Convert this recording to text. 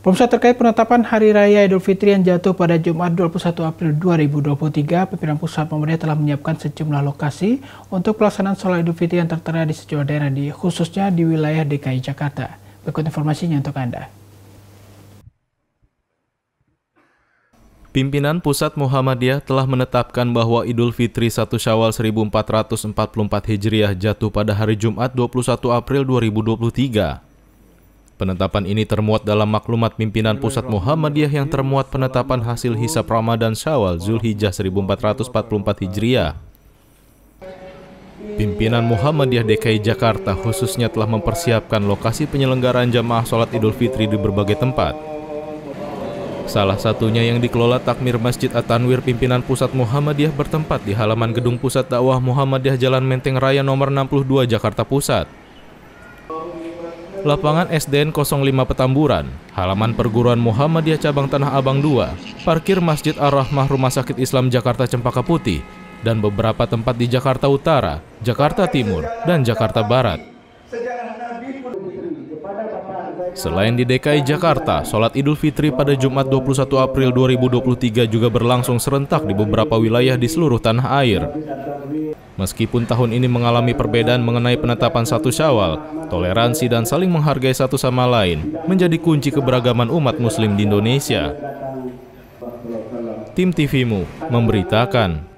Pemirsa terkait penetapan Hari Raya Idul Fitri yang jatuh pada Jumat 21 April 2023, pimpinan pusat pemerintah telah menyiapkan sejumlah lokasi untuk pelaksanaan sholat Idul Fitri yang tertera di sejumlah daerah, di, khususnya di wilayah DKI Jakarta. Berikut informasinya untuk Anda. Pimpinan Pusat Muhammadiyah telah menetapkan bahwa Idul Fitri 1 Syawal 1444 Hijriah jatuh pada hari Jumat 21 April 2023. Penetapan ini termuat dalam maklumat pimpinan Pusat Muhammadiyah yang termuat penetapan hasil hisap Ramadan Syawal Zulhijjah 1444 Hijriah. Pimpinan Muhammadiyah DKI Jakarta khususnya telah mempersiapkan lokasi penyelenggaraan jamaah sholat Idul Fitri di berbagai tempat. Salah satunya yang dikelola Takmir Masjid At-Tanwir pimpinan Pusat Muhammadiyah bertempat di halaman Gedung Pusat Dakwah Muhammadiyah Jalan Menteng Raya nomor 62 Jakarta Pusat lapangan SDN 05 Petamburan, halaman perguruan Muhammadiyah Cabang Tanah Abang 2, parkir Masjid Ar-Rahmah Rumah Sakit Islam Jakarta Cempaka Putih, dan beberapa tempat di Jakarta Utara, Jakarta Timur, dan Jakarta Barat. Selain di DKI Jakarta, sholat Idul Fitri pada Jumat 21 April 2023 juga berlangsung serentak di beberapa wilayah di seluruh tanah air. Meskipun tahun ini mengalami perbedaan mengenai penetapan satu syawal, toleransi dan saling menghargai satu sama lain menjadi kunci keberagaman umat muslim di Indonesia. Tim TVMU memberitakan.